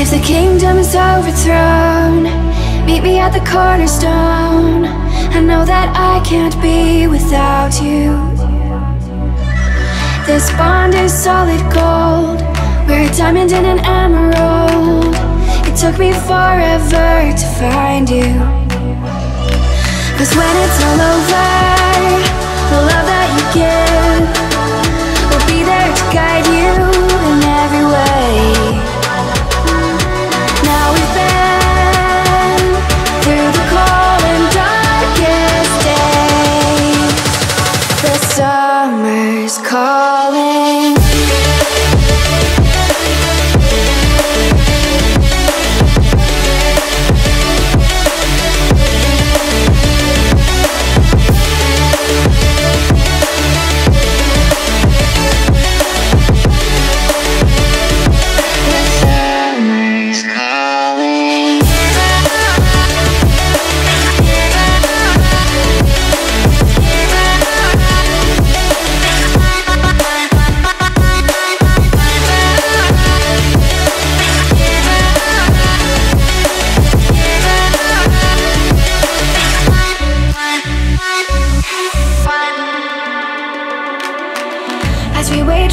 If the kingdom is overthrown, meet me at the cornerstone. I know that I can't be without you. This bond is solid gold. We're a diamond and an took me forever to find you. Cause when it's all over, the love that you give will be there to guide you in every way. Now we've been through the cold and darkest days. The summer's calling.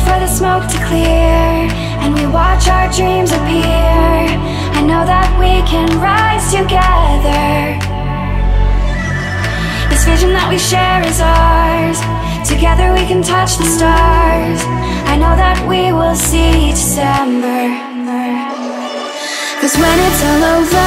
For the smoke to clear and we watch our dreams appear, I know that we can rise together. This vision that we share is ours. Together we can touch the stars. I know that we will see December. Cause when it's all over,